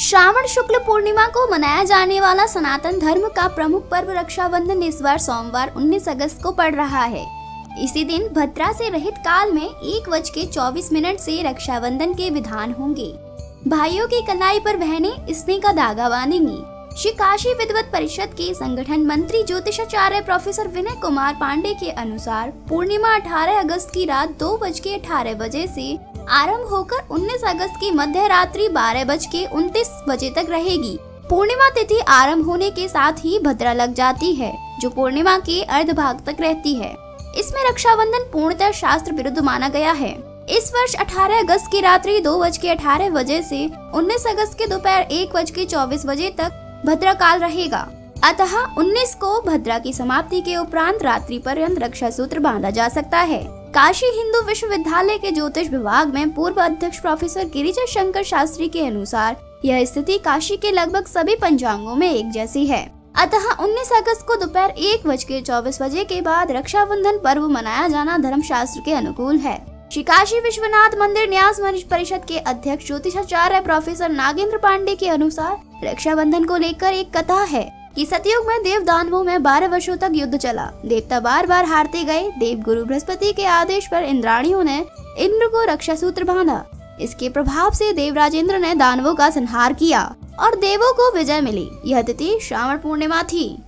श्रावण शुक्ल पूर्णिमा को मनाया जाने वाला सनातन धर्म का प्रमुख पर्व रक्षाबंधन इस बार सोमवार 19 अगस्त को पड़ रहा है। इसी दिन भद्रा से रहित काल में एक बज के चौबीस मिनट से रक्षाबंधन के विधान होंगे। भाइयों की कलाई पर बहनें स्नेह का धागा बांधेंगी। श्री काशी विद्वत परिषद के संगठन मंत्री ज्योतिषाचार्य प्रोफेसर विनय कुमार पांडे के अनुसार पूर्णिमा 18 अगस्त की रात दो बज के अठारह बजे से आरंभ होकर 19 अगस्त की मध्य रात्रि बारह बज के उनतीस बजे तक रहेगी। पूर्णिमा तिथि आरंभ होने के साथ ही भद्रा लग जाती है, जो पूर्णिमा के अर्ध भाग तक रहती है। इसमें रक्षाबंधन पूर्णतः शास्त्र विरुद्ध माना गया है। इस वर्ष 18 अगस्त की रात्रि दो बज के अठारह बजे से 19 अगस्त के दोपहर एक बज के चौबीस बजे तक भद्रा काल रहेगा। अतः 19 को भद्रा की समाप्ति के उपरांत रात्रि पर्यंत रक्षा सूत्र बांधा जा सकता है। काशी हिंदू विश्वविद्यालय के ज्योतिष विभाग में पूर्व अध्यक्ष प्रोफेसर गिरिजा शंकर शास्त्री के अनुसार, यह स्थिति काशी के लगभग सभी पंचांगों में एक जैसी है। अतः 19 अगस्त को दोपहर एक बज के चौबीस बजे के बाद रक्षाबंधन पर्व मनाया जाना धर्म शास्त्र के अनुकूल है। श्री काशी विश्वनाथ मंदिर न्यास परिषद के अध्यक्ष ज्योतिषाचार्य प्रोफेसर नागेंद्र पांडे के अनुसार रक्षाबंधन को लेकर एक कथा है। कि सतयुग में देव दानवों में बारह वर्षों तक युद्ध चला। देवता बार बार हारते गए। देव गुरु बृहस्पति के आदेश पर इंद्राणियों ने इंद्र को रक्षा सूत्र बांधा। इसके प्रभाव से देव राजेंद्र ने दानवों का संहार किया और देवों को विजय मिली। यह तिथि श्रावण पूर्णिमा थी।